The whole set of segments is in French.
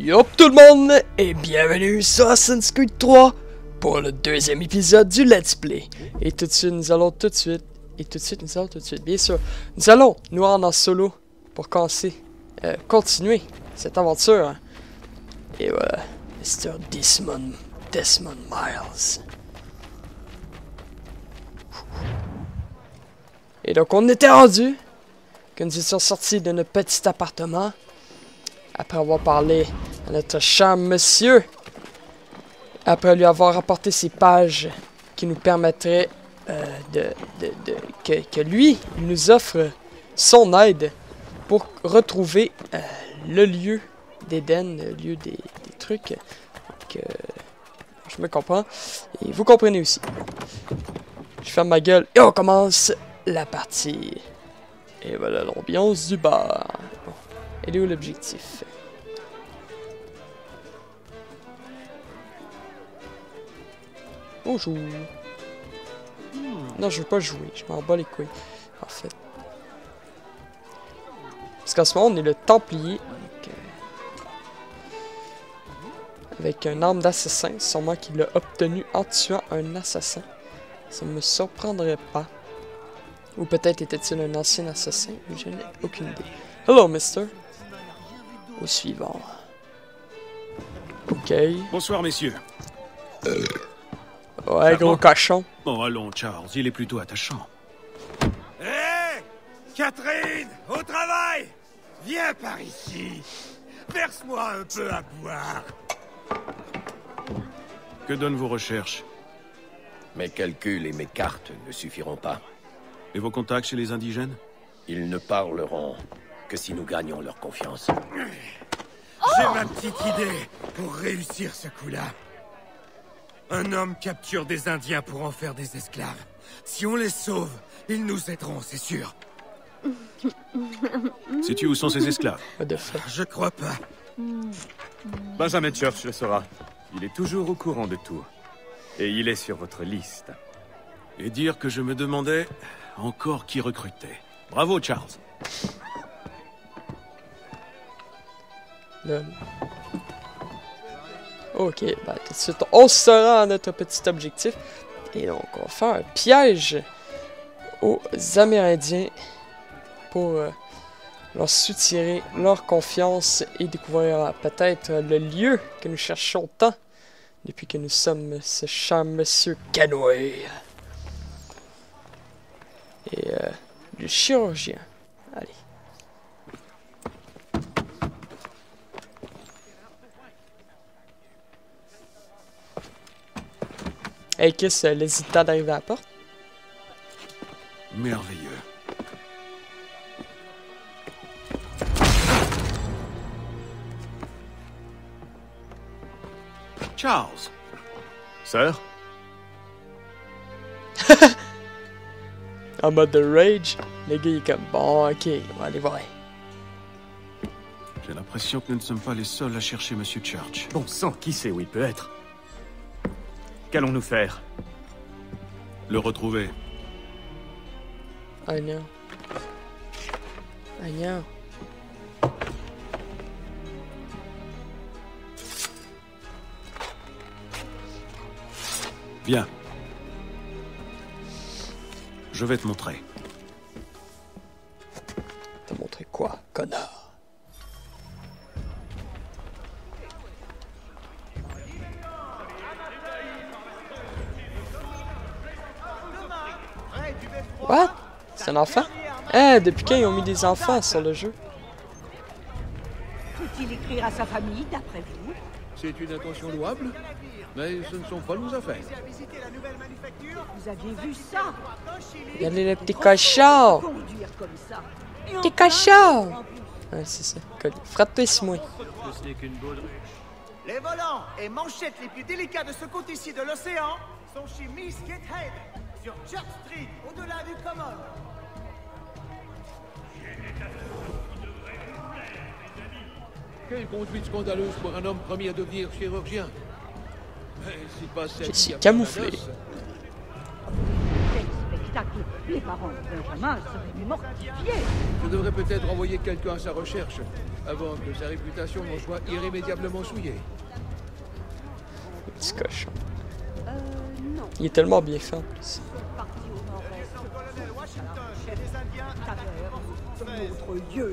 Yop tout le monde et bienvenue sur Assassin's Creed 3 pour le deuxième épisode du Let's Play. Et tout de suite, nous allons tout de suite, et tout de suite, nous allons tout de suite, bien sûr, nous allons nous rendre en solo pour commencer, euh, continuer cette aventure. Et voilà, Mr. Desmond, Desmond Miles. Et donc on était rendu que nous étions sortis de notre petit appartement après avoir parlé à notre cher monsieur, après lui avoir apporté ces pages qui nous permettraient euh, de, que, lui nous offre son aide pour retrouver euh, le lieu d'Éden, le lieu des, trucs. Que je me comprends. Et vous comprenez aussi. Je ferme ma gueule et on commence la partie. Et voilà l'ambiance du bar. Bon. Et est où l'objectif? Bonjour. Non, je veux pas jouer. Je m'en bats les couilles. En fait. Parce qu'en ce moment, on est le Templier. Euh, avec un arme d'assassin. Sûrement qu'il l'a obtenu en tuant un assassin. Ça me surprendrait pas. Ou peut-être était-il un ancien assassin. Je n'ai aucune idée. Hello, mister. Au suivant. Ok. Bonsoir, messieurs. Euh. Ouais, gros cochon. Bon, allons, Charles, il est plutôt attachant. Hé hey Catherine Au travail Viens par ici Verse-moi un peu à boire Que donnent vos recherches? Mes calculs et mes cartes ne suffiront pas. Et vos contacts chez les indigènes? Ils ne parleront que si nous gagnons leur confiance. J'ai ma petite idée pour réussir ce coup-là. Un homme capture des Indiens pour en faire des esclaves. Si on les sauve, ils nous aideront, c'est sûr. Sais-tu où sont ces esclaves? Je crois pas. Benjamin Church le saura. Il est toujours au courant de tout. Et il est sur votre liste. Et dire que je me demandais encore qui recrutait. Bravo, Charles. Ok, bah tout de suite, on se rend à notre petit objectif. Et donc, on va faire un piège aux Amérindiens pour euh, leur soutirer leur confiance et découvrir euh, peut-être le lieu que nous cherchons tant depuis que nous sommes ce cher monsieur Canoë. Et euh, le chirurgien. Allez. Hey, Kiss, euh, l'hésitant d'arriver à la porte. Merveilleux. Charles. Sœur? En mode de rage, le gars il est comme bon, ok, on va aller voir. J'ai l'impression que nous ne sommes pas les seuls à chercher Monsieur Church. Bon sang, qui sait où il peut être Qu'allons-nous faire Le retrouver. I know. I know. Viens. Je vais te montrer. T'as montré quoi, connard? What? C'est un enfant? Eh, depuis quand ils ont mis des enfants sur le jeu? Peut-il écrire à sa famille, d'après vous? C'est une intention louable, mais ce ne sont pas nos affaires. Vous aviez vu ça? Regardez le petit cochon! Petit cochon! Ouais, c'est ça. Frappez-moi. Les volants et manchettes les plus délicats de ce côté ci de l'océan sont chez Miss Gatehead, sur Church Street, au-delà du Common. Quelle conduite scandaleuse pour un homme promis à devenir chirurgien. Mais c'est pas celle Je suis camouflé. Quel spectacle Les parents de Benjamin seraient mortifiés Je devrais peut-être envoyer quelqu'un à sa recherche. avant que sa réputation n'en soit irrémédiablement souillée. Petit cochon. Euh, non. Il est tellement bien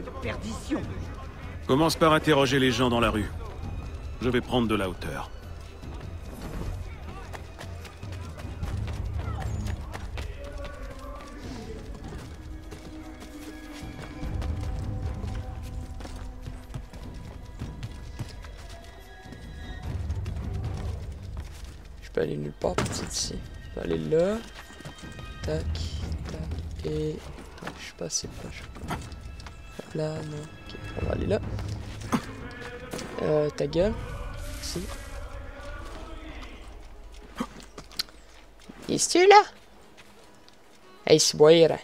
de perdition. Commence par interroger les gens dans la rue. Je vais prendre de la hauteur. Aller nulle part partir d'ici. Je peux aller là. Tac, tac, et... Je suis pas assez proche. Hop là, non. Ok, on va aller là. Euh, ta gueule. Ici. Es-tu là? Hey, c'est boire.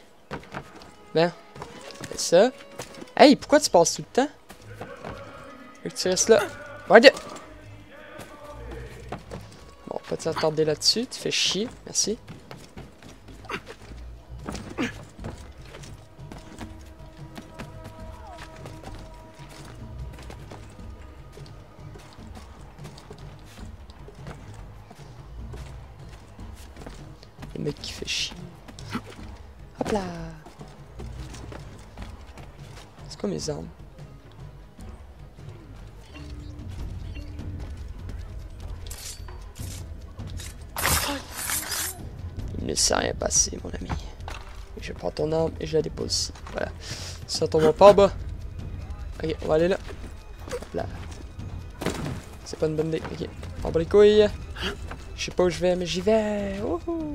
Ben, fais ça. Hey, pourquoi tu passes tout le temps? Faut que tu restes là? Regarde! Pas t'attarder là-dessus, tu fais chier, merci. Le mec qui fait chier. Hop là! C'est quoi mes armes? Rien passé, mon ami. Je prends ton arme et je la dépose ici. Voilà. Ça tombe pas en bas. Ok, on va aller là. Hop là. C'est pas une bonne idée. Ok. En bas les couilles. Je sais pas où je vais, mais j'y vais. Wouhou.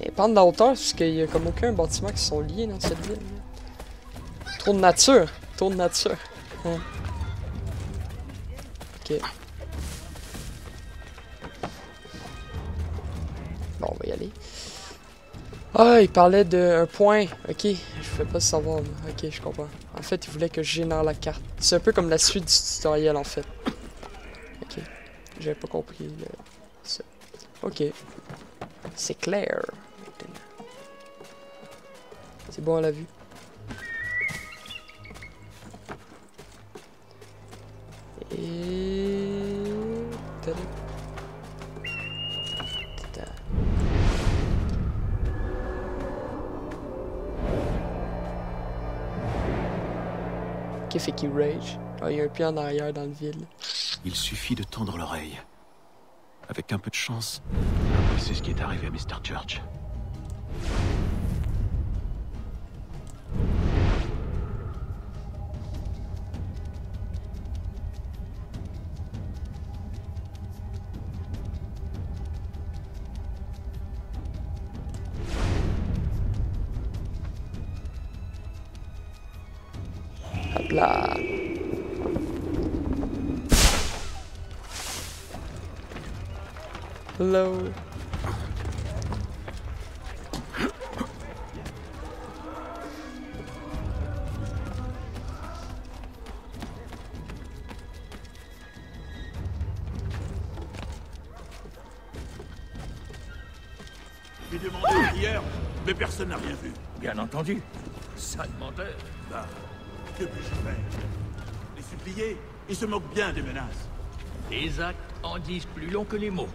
Et prendre la hauteur, parce qu'il y a comme aucun bâtiment qui sont liés dans cette ville. Trop de nature. Trop de nature. Hein. Bon, on va y aller. Ah, il parlait d'un point. Ok, je fais pas savoir. Ok, je comprends. En fait, il voulait que je génère la carte. C'est un peu comme la suite du tutoriel, en fait. Ok. J'avais pas compris le... ça. Ok. C'est clair. C'est bon à la vue. Fait qu'il rage? Ah, il y a un pied en arrière dans le vide. Il suffit de tendre l'oreille. Avec un peu de chance, c'est ce qui est arrivé à Mr. Church. Là. Hello. J'ai demandé hier, mais personne n'a rien vu. Bien entendu. Ça demandait. Bah, que puis-je faire? Les supplier Ils se moquent bien des menaces. Les actes en disent plus long que les mots.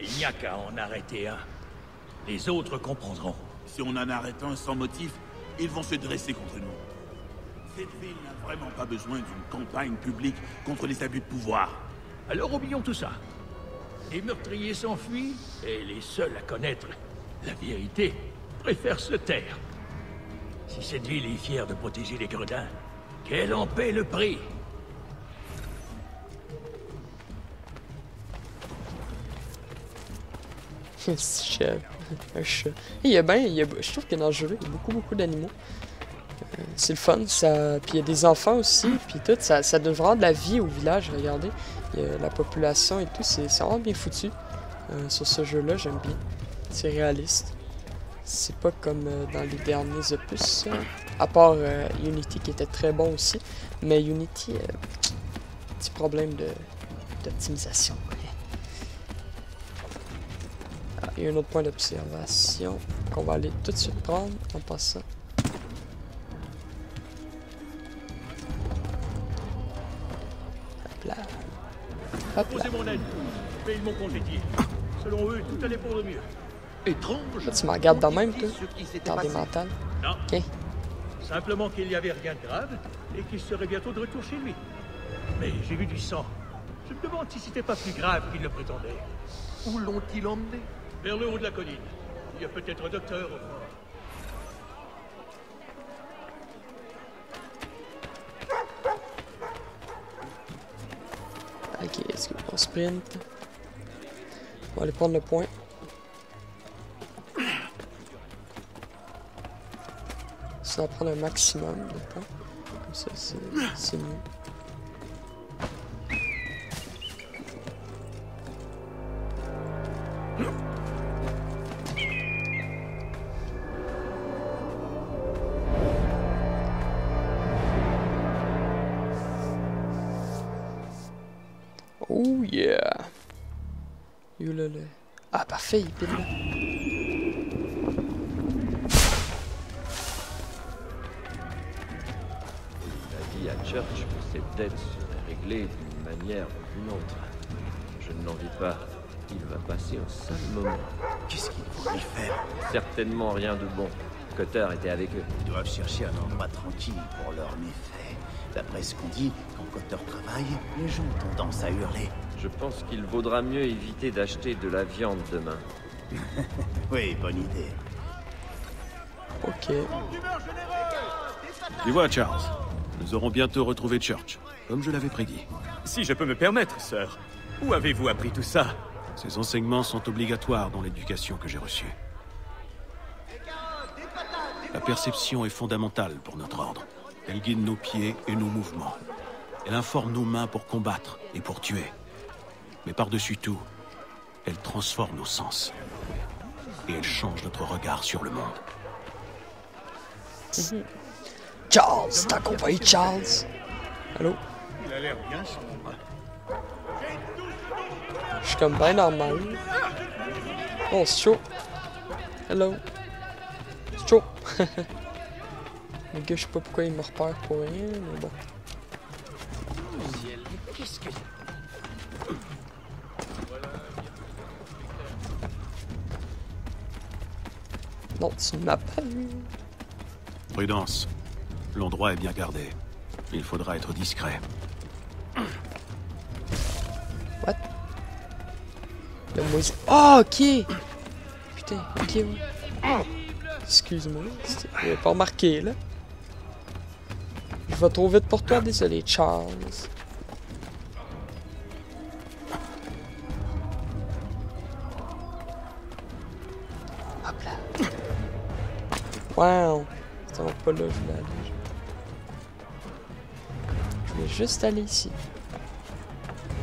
Il n'y a qu'à en arrêter un. Les autres comprendront. Si on en arrête un sans motif, ils vont se dresser contre nous. Cette ville n'a vraiment pas besoin d'une campagne publique contre les abus de pouvoir. Alors oublions tout ça. Les meurtriers s'enfuient et les seuls à connaître la vérité préfèrent se taire. Si cette ville est fière de protéger les gredins, qu'elle en paie le prix. Un chat. Il y a ben, il y a, je trouve que dans le jeu, il y a beaucoup, beaucoup d'animaux. Euh, c'est le fun, ça. Puis il y a des enfants aussi, puis tout. Ça, ça donne vraiment de la vie au village, regardez. Il y a la population et tout, c'est c'est vraiment bien foutu. euh, sur ce jeu-là, j'aime bien. C'est réaliste. C'est pas comme euh, dans les derniers opus. euh, à part euh, Unity qui était très bon aussi. Mais Unity, euh, petit problème de d'optimisation. Ah, il y a un autre point d'observation qu'on va aller tout de suite prendre en passant. Hop là. Hop là. Posez mon aide, mais ils m'ont congédié. Selon eux, tout allait pour le mieux. Étrange. Là, tu me regardes dans le même, toi? Dans des mentales. Non, Ok. simplement qu'il n'y avait rien de grave et qu'il serait bientôt de retour chez lui. Mais j'ai vu du sang. Je me demande si c'était pas plus grave qu'il le prétendait. Où l'ont-ils emmené? Vers le haut de la colline. Il y a peut-être un docteur au fond. Ok, est-ce qu'on sprint? On va aller prendre le point. Ça va prendre un maximum de points. Comme ça, c'est mieux. Oh yeah! You. Ah, parfait, il pile là. D'une manière ou d'une autre. Je ne l'envie pas. Il va passer un sale moment. Qu'est-ce qu'ils vont lui faire? Certainement rien de bon. Cotter était avec eux. Ils doivent chercher un endroit tranquille pour leurs méfaits. D'après ce qu'on dit, quand Cotter travaille, les gens ont tendance à hurler. Je pense qu'il vaudra mieux éviter d'acheter de la viande demain. Oui, bonne idée. Ok. Tu vois, Charles, nous aurons bientôt retrouvé Church, comme je l'avais prédit. Si je peux me permettre, sœur, où avez-vous appris tout ça? Ces enseignements sont obligatoires dans l'éducation que j'ai reçue. La perception est fondamentale pour notre ordre. Elle guide nos pieds et nos mouvements. Elle informe nos mains pour combattre et pour tuer. Mais par-dessus tout, elle transforme nos sens. Et elle change notre regard sur le monde. Charles, t'as compris, Charles? Allô? Il a l'air bien sombre. Je suis comme bien normal. Oh, c'est chaud. Hello. C'est chaud. Le gars, je sais pas pourquoi il me repère pour rien, mais bon. Non, tu m'as pas vu. Prudence. L'endroit est bien gardé. Il faudra être discret. What? Le moiseau. Ah, ok! Putain, ok, ouais. Excuse-moi, j'avais pas remarqué, là? Je vais trop vite pour toi, désolé, Charles. Hop là. Wow! Ça va pas là, je juste aller ici.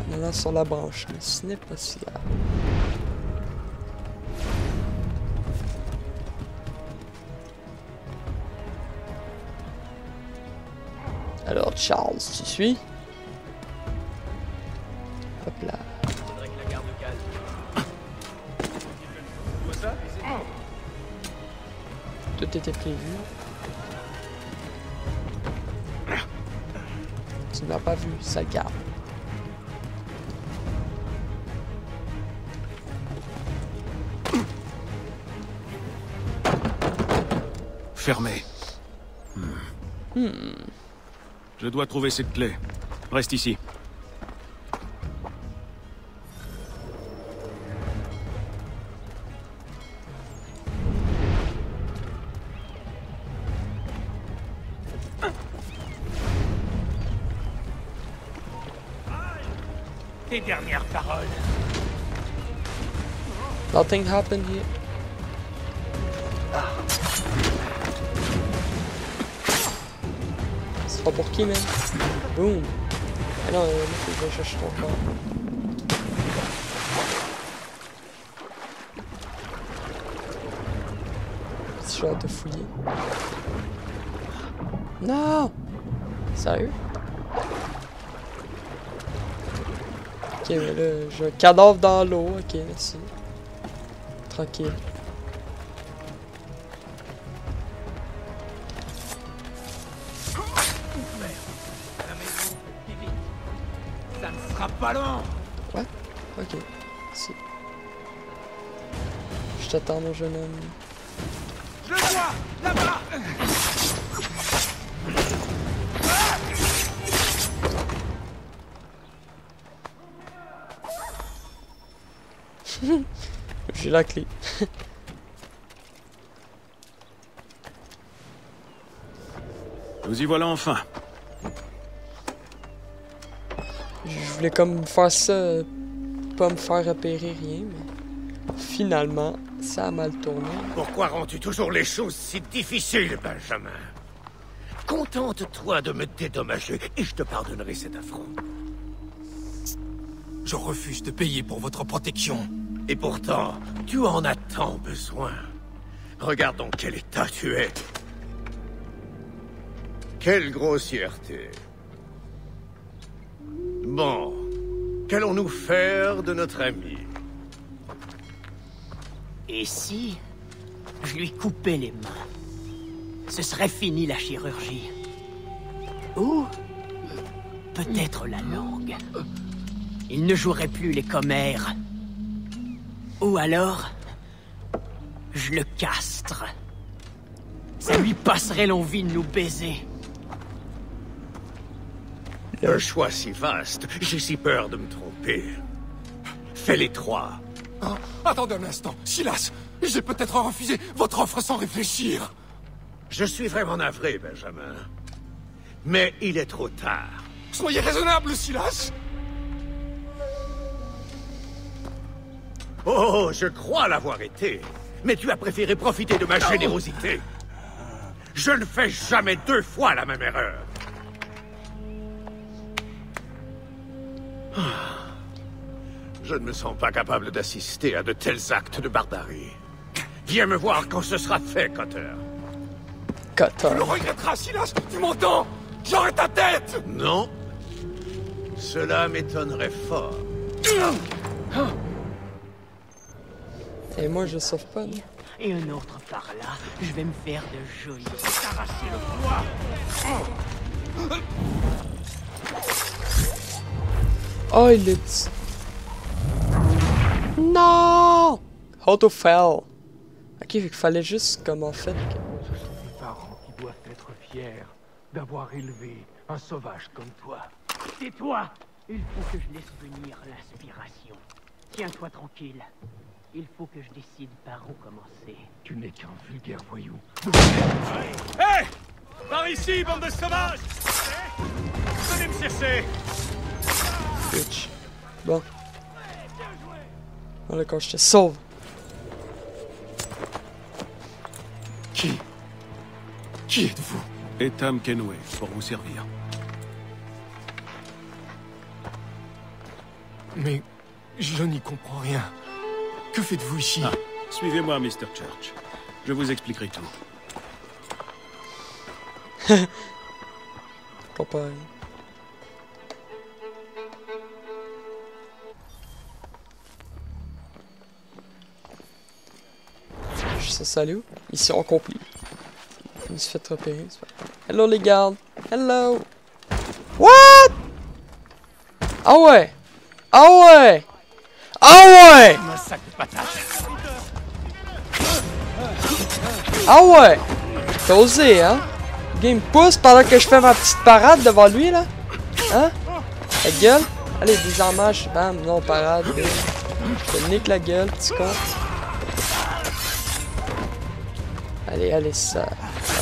En allant sur la branche, mais ce n'est pas si grave. Alors, Charles, tu suis? Fermé. Hmm. Je dois trouver cette clé. Reste ici. Nothing happened here. C'est pas pour qui, man? Boom! Ah non, euh, faut que je cherche ton corps. Si fouiller. Non! Sérieux? Ok, mais là, j'ai un cadavre dans l'eau. Ok, merci. tranquille. Ça ne sera pas long Ok. Si. Je t'attends, mon jeune homme. Je vois Là-bas J'ai la clé. Nous y voilà enfin. Je voulais comme faire ça, pas me faire repérer rien, mais finalement, ça a mal tourné. Pourquoi rends-tu toujours les choses si difficiles, Benjamin? Contente-toi de me dédommager et je te pardonnerai cet affront. Je refuse de payer pour votre protection. Et pourtant, tu en as tant besoin. Regarde dans quel état tu es. Quelle grossièreté. Bon, qu'allons-nous faire de notre ami? Et si je lui coupais les mains? Ce serait fini la chirurgie. Ou peut-être la langue. Il ne jouerait plus les commères. Ou alors, je le castre. Ça lui passerait l'envie de nous baiser. Un choix si vaste, j'ai si peur de me tromper. Fais les trois. Ah, attendez un instant. Silas, j'ai peut-être refusé votre offre sans réfléchir. Je suis vraiment navré, Benjamin. Mais il est trop tard. Soyez raisonnable, Silas. Oh, je crois l'avoir été. Mais tu as préféré profiter de ma générosité. Je ne fais jamais deux fois la même erreur. Ah. Je ne me sens pas capable d'assister à de tels actes de barbarie. Viens me voir quand ce sera fait, Cotter. Cotter. Tu le regretteras, Silas. Tu m'entends J'aurai ta tête Non. Cela m'étonnerait fort. Et moi, je sauve pas, non? Et un autre par là. Je vais me faire de jolis. T'arracher le poids Oh, il est. Non! How to fell. Ok, il fallait juste comme en fait. que- Ce sont des parents qui doivent être fiers d'avoir élevé un sauvage comme toi. Tais-toi Il faut que je laisse venir l'inspiration. Tiens-toi tranquille. Il faut que je décide par où commencer. Tu n'es qu'un vulgaire voyou. Hé Par ici, bande de sauvages Venez me chercher Bitch. Bon. Bon, d'accord, je te sauve. Qui? Qui êtes-vous? Etam Kenway, pour vous servir. Mais je n'y comprends rien. Que faites-vous ici Ah, suivez-moi, Mr. Church. Je vous expliquerai tout. Pareil. Je sais ça aller où? Mission accomplie. Je me suis fait repérer. Hello les gardes. Hello. What? Ah ouais. Ah ouais. Ah ouais. Ah ouais. T'as osé, hein? Game pousse pendant que je fais ma petite parade devant lui, là. Hein? La gueule? Allez, désarmage. Bam, non, parade. Je te nique la gueule, petit con. Allez, allez, ça.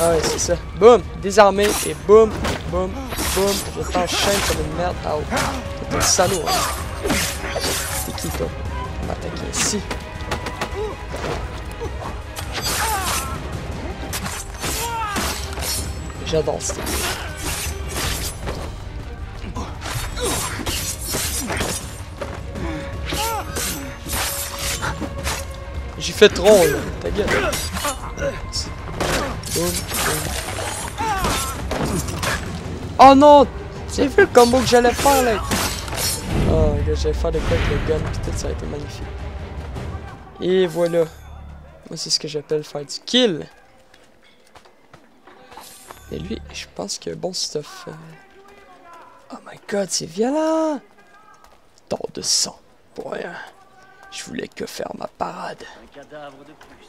Ah ouais, c'est ça. Boum, désarmé. Et boum, boum, boum. Je t'enchaîne comme une merde. Ah ouais. T'es un salaud, hein. J'adore truc. J'ai fait trop ta gueule. Oh non! J'ai vu le combo que j'allais faire là! Oh, j'allais faire des quoi avec le gun tout, ça a été magnifique. Et voilà. Moi, c'est ce que j'appelle faire du kill. Et lui, je pense qu'il y a un bon stuff. euh. Oh my god, c'est violent! Tant de sang. Pour rien. Je voulais que faire ma parade. Un cadavre de plus.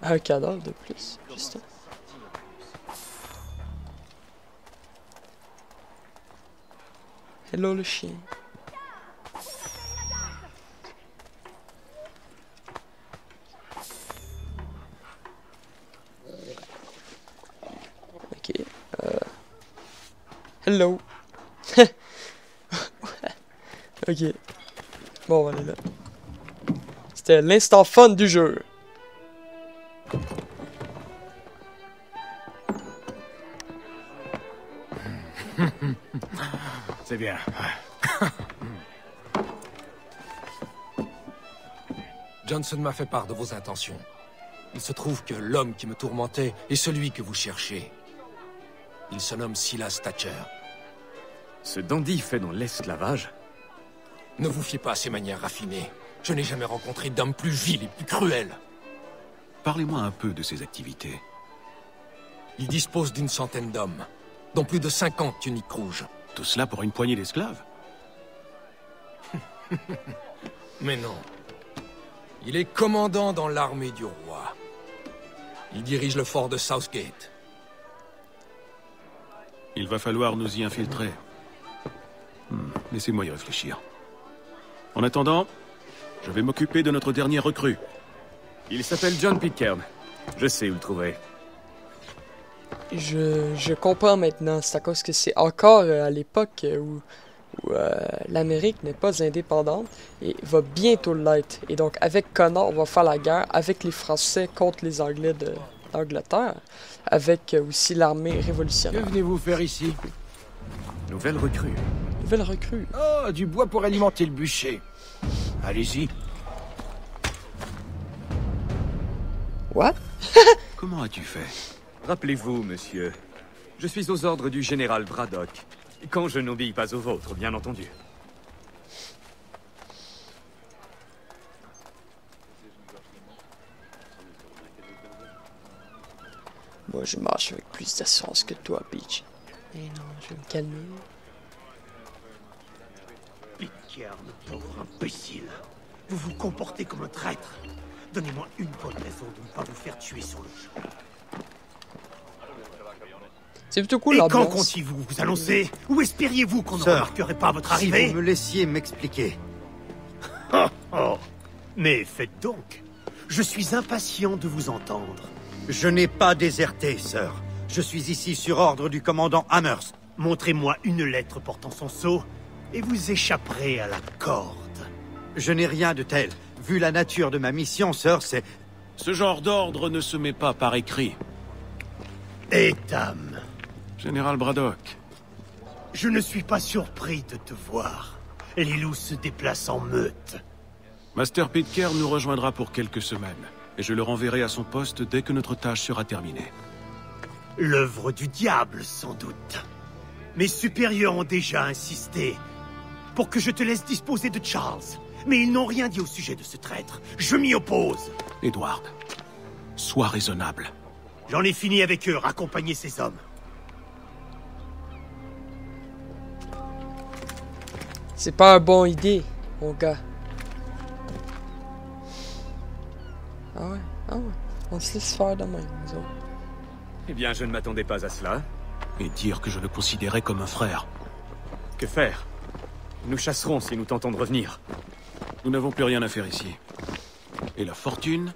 Quel Un cadavre de plus, juste. Hello le chien. Ok. Euh... Hello. ok. Bon, on va aller là. C'était l'instant fun du jeu. C'est bien. Johnson m'a fait part de vos intentions. Il se trouve que l'homme qui me tourmentait est celui que vous cherchez. Il se nomme Silas Thatcher. Ce dandy fait dans l'esclavage Ne vous fiez pas à ses manières raffinées. Je n'ai jamais rencontré d'homme plus vil et plus cruel. Parlez-moi un peu de ses activités. Il dispose d'une centaine d'hommes, dont plus de 50 tuniques rouges. Tout cela pour une poignée d'esclaves Mais non. Il est commandant dans l'armée du roi. Il dirige le fort de Southgate. Il va falloir nous y infiltrer. Laissez-moi y réfléchir. En attendant, je vais m'occuper de notre dernier recrue. Il s'appelle John Pitcairn. Je sais où le trouver. Je, je comprends maintenant. C'est à cause que c'est encore euh, à l'époque où, où, euh, l'Amérique n'est pas indépendante et va bientôt l'être. Et donc, avec Connor, on va faire la guerre avec les Français contre les Anglais de- d'Angleterre, avec euh, aussi l'armée révolutionnaire. venez-vous faire ici? Nouvelle recrue. Nouvelle recrue. Oh, du bois pour alimenter le bûcher. Allez-y. What? Comment as-tu fait? Rappelez-vous, monsieur, je suis aux ordres du général Braddock. Quand je n'obéis pas aux vôtres, bien entendu. Moi, je marche avec plus d'assurance que toi, Peach. Eh non, je vais me calmer. Pauvre imbécile. Vous vous comportez comme un traître. Donnez-moi une bonne raison de ne pas vous faire tuer sur le champ. C'est plutôt cool Et quand comptiez-vous vous annoncer? Ou espériez-vous qu'on ne remarquerait pas votre Si arrivée vous me laissiez m'expliquer. Oh, oh. Mais faites donc. Je suis impatient de vous entendre. Je n'ai pas déserté, sir. Je suis ici sur ordre du commandant Amherst. Montrez-moi une lettre portant son sceau, et vous échapperez à la corde. Je n'ai rien de tel. Vu la nature de ma mission, sir, c'est... Ce genre d'ordre ne se met pas par écrit. Et dame, Général Braddock, je ne suis pas surpris de te voir. Les loups se déplacent en meute. Master Pitcairn nous rejoindra pour quelques semaines. Et je le renverrai à son poste dès que notre tâche sera terminée. L'œuvre du diable, sans doute. Mes supérieurs ont déjà insisté pour que je te laisse disposer de Charles. Mais ils n'ont rien dit au sujet de ce traître. Je m'y oppose. Edward, sois raisonnable. J'en ai fini avec eux, raccompagner ces hommes. C'est pas une bonne idée, mon gars. Ah ouais, ah ouais. On se laisse faire de même, nous autres. Eh bien, je ne m'attendais pas à cela. Et dire que je le considérais comme un frère. Que faire? Nous chasserons si nous tentons de revenir. Nous n'avons plus rien à faire ici. Et la fortune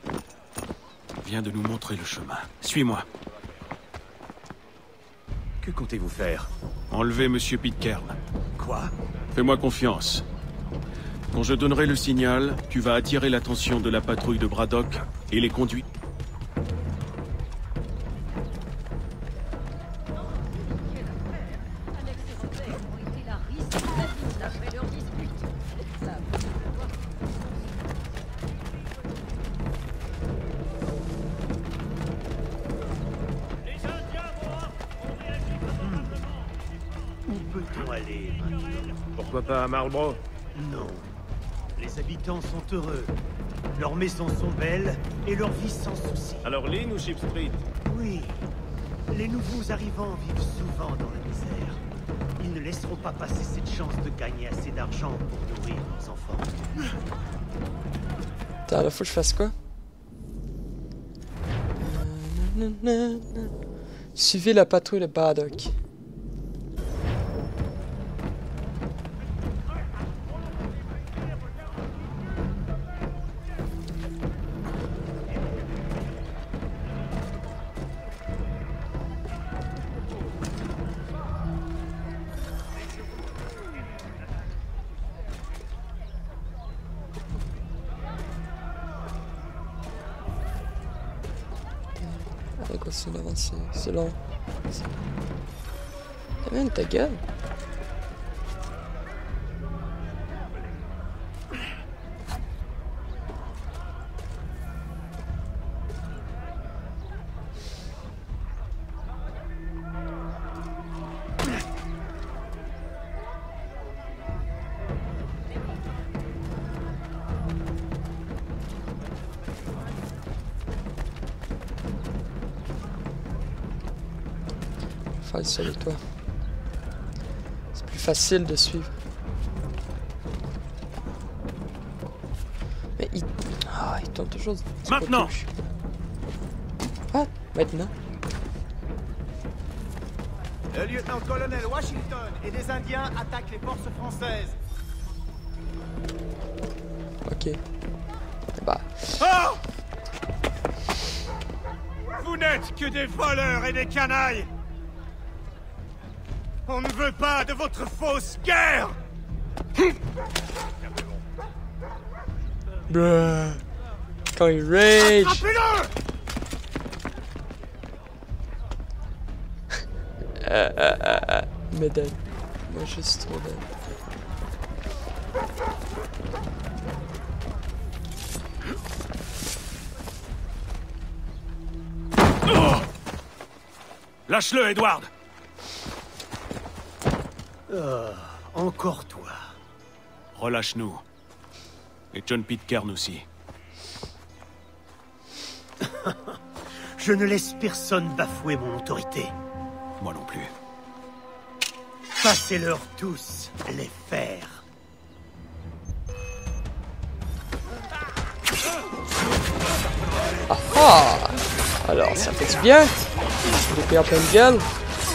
vient de nous montrer le chemin. Suis-moi. Que comptez-vous faire? Enlevez Monsieur Pitcairn. Quoi? Fais-moi confiance. Quand je donnerai le signal, tu vas attirer l'attention de la patrouille de Braddock et les conduire. Non. Les habitants sont heureux. Leurs maisons sont belles et leur vie sans souci. Alors Lynn ou Ship Street? Oui. Les nouveaux arrivants vivent souvent dans la misère. Ils ne laisseront pas passer cette chance de gagner assez d'argent pour nourrir leurs enfants. Attends, là, faut que je fasse quoi? Suivez la patrouille de ta gueule. Facile de suivre. Mais il... Ah, il tombe toujours... Maintenant. Ah, maintenant? Le lieutenant-colonel Washington et des Indiens attaquent les forces françaises. Ok. Bah, Oh Vous n'êtes que des voleurs et des canailles On ne veut pas de votre fausse guerre bruh. Quand il rage. Euh. Mais dead. Moi, je suis trop dead. Lâche-le, Edward Ah, encore toi. Relâche-nous. Et John Pitcairn aussi. Je ne laisse personne bafouer mon autorité. Moi non plus. Passez-leur tous les fers. Ah ah Alors, ça fait du bien. L'épée en pleine gueule.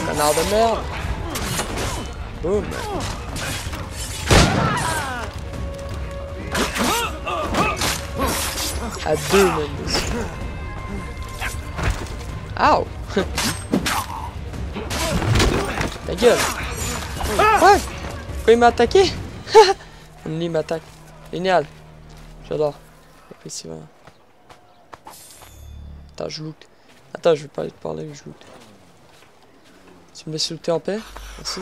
Connard de merde. Boum. À deux, même. Ow! Ta gueule! Ouais! Pourquoi il m'a attaqué? Lui m'attaque. Génial. J'adore. Attends, je loot. Attends, je vais pas aller te parler, je loot. Tu me laisses looter en paix? Merci.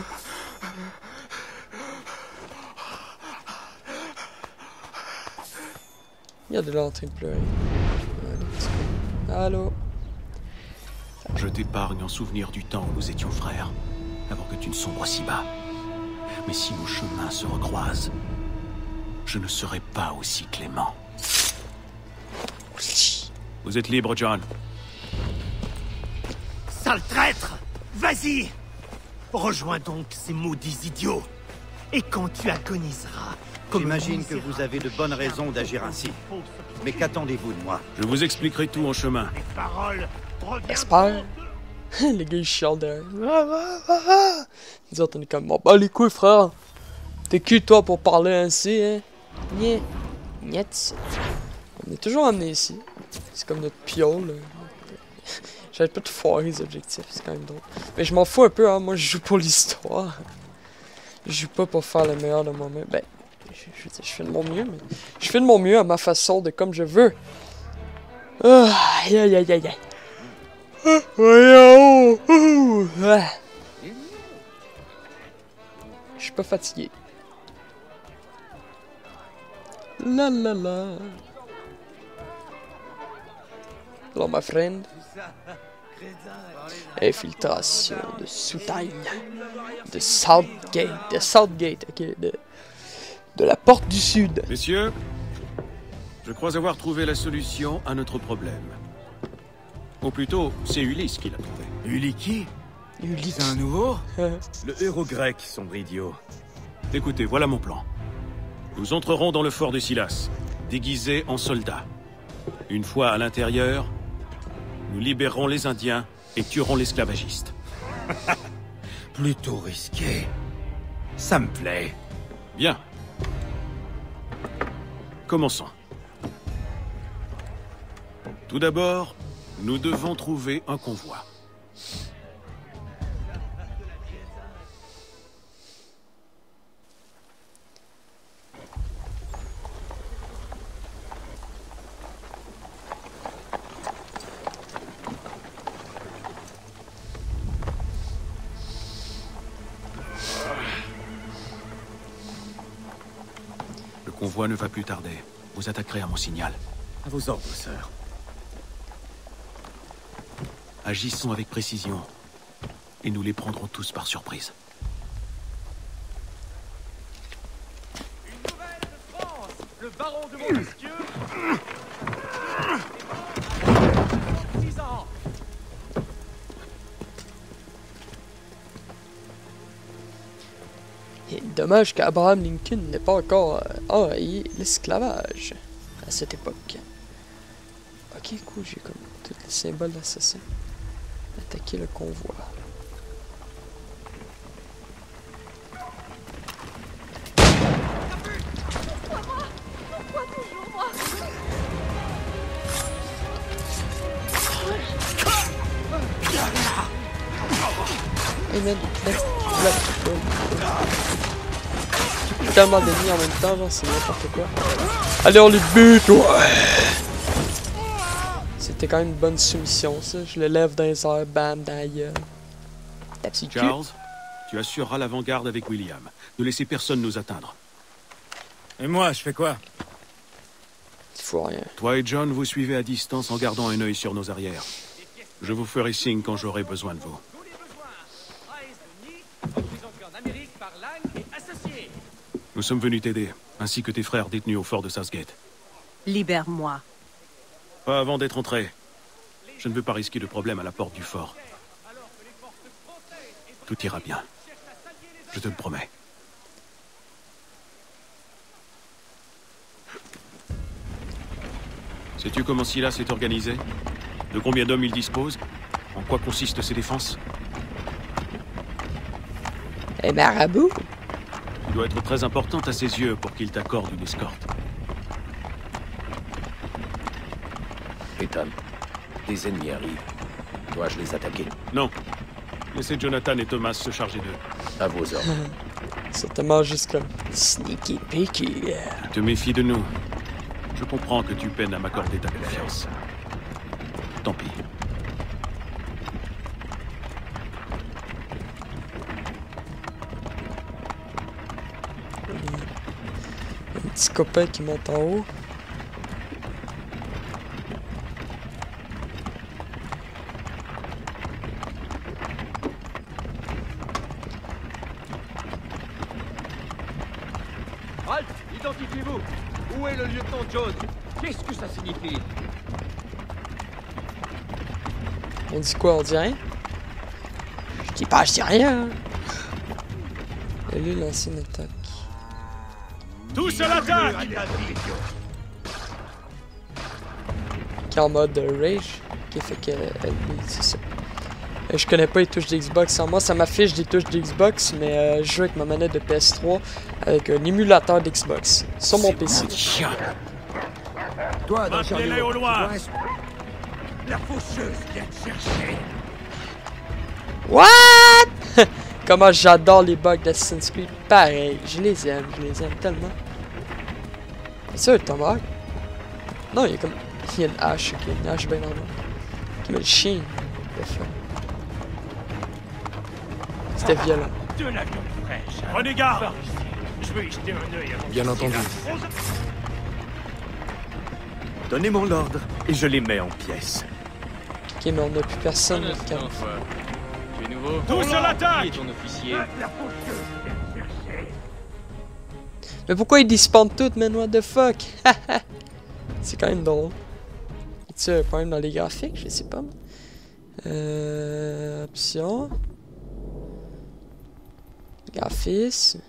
Il y a de là en train de pleurer. Allô? Je t'épargne en souvenir du temps où nous étions frères, avant que tu ne sombres si bas. Mais si nos chemins se recroisent, je ne serai pas aussi clément. Vous êtes libre, John. Sale traître Vas-y Rejoins donc ces maudits idiots. Et quand tu agoniseras... J'imagine que vous avez de bonnes raisons d'agir ainsi. Mais qu'attendez-vous de moi Je vous expliquerai tout en chemin. Paroles J'espère. les gars, ils chialent derrière. Les on est comme, bon, bah les couilles, frère. T'es qui, toi, pour parler ainsi, hein? Nyeh. Niet. On est toujours amené ici. C'est comme notre piole. là. J'arrête pas de foirer les objectifs, c'est quand même drôle. Mais je m'en fous un peu, hein. Moi, je joue pour l'histoire. Je joue pas pour faire le meilleur de moi-même. Ben, je, fais de mon mieux, mais je fais de mon mieux à ma façon, de comme je veux. Ah, aïe, aïe, aïe, aïe, aïe. Ah. Je suis pas fatigué. La la la. Hello, my friend. Infiltration de Soutagne. De Southgate. De Southgate, ok. De, de la porte du sud. Messieurs, Je crois avoir trouvé la solution à notre problème. Ou plutôt, c'est Ulysse qui l'a trouvé. Uliki Ulysse. C'est un nouveau? Le héros grec, sombre idiot. Écoutez, voilà mon plan. Nous entrerons dans le fort de Silas, déguisés en soldats. Une fois à l'intérieur, nous libérerons les Indiens et tuerons l'esclavagiste. Plutôt risqué. Ça me plaît. Bien. Commençons. Tout d'abord, nous devons trouver un convoi. Convoi ne va plus tarder. Vous attaquerez à mon signal. À vos ordres, sœur. Agissons avec précision. Et nous les prendrons tous par surprise. Dommage qu'Abraham Lincoln n'ait pas encore euh, enrayé l'esclavage à cette époque. Ok, cool, j'ai comme tous les symboles d'assassin. Attaquer le convoi. Tellement d'ennemis en même temps, genre c'est n'importe quoi. Allez, on les bute, ouais! C'était quand même une bonne soumission, ça. Je le lève dans les airs, bam, dans la gueule. Charles, tu assureras l'avant-garde avec William. Ne laissez personne nous atteindre. Et moi, je fais quoi? Il faut rien. Toi et John, vous suivez à distance en gardant un œil sur nos arrières. Je vous ferai signe quand j'aurai besoin de vous. Nous sommes venus t'aider, ainsi que tes frères détenus au fort de Southgate. Libère-moi. Pas avant d'être entré. Je ne veux pas risquer de problème à la porte du fort. Tout ira bien. Je te le promets. Sais-tu comment Silas est organisé? De combien d'hommes il dispose? En quoi consistent ses défenses? Et marabout? Tu dois être très importante à ses yeux pour qu'il t'accorde une escorte. Ethan, des ennemis arrivent. Dois-je les attaquer? Non. Laissez Jonathan et Thomas se charger d'eux. À vos ordres. Certainement juste comme sneaky peaky. Tu te méfies de nous. Je comprends que tu peines à m'accorder ta confiance. Tant pis. Un petit copain qui monte en haut. Halt Identifiez-vous Où est le lieutenant Jones? Qu'est-ce que ça signifie? On dit quoi? On dit rien? Je dis pas, je dis rien. Et lui, lancer une attaque. Tous à l'attaque Qui est en mode euh, rage. Qui fait que. euh, c'est ça. Euh, Je connais pas les touches d'Xbox. Moi, ça m'affiche des touches d'Xbox, mais euh, je joue avec ma manette de PS3 avec un émulateur d'Xbox sur mon PC. Toi, dans Maintenez-les au loin La faucheuse vient te chercher. What? Comment j'adore les bugs d'Assassin's Creed. Pareil, je les aime, je les aime tellement. C'est ça, le tomahawk? Non, il y a comme. Il y a une hache, ok, une hache bien normale. Qui met le chien. C'était violent. De la viande fraîche. Prenez garde Je vais y jeter un œil avant Bien entendu. Donnez-moi l'ordre et je les mets en pièces. Ok, mais on n'a plus personne. Tu es nouveau Tous à l'attaque Qui est ton officier? La chercher. Mais pourquoi ils despawnent toutes, man? What the fuck? C'est quand même drôle. Y a un problème dans les graphiques? Je sais pas. Euh, option. Graphisme.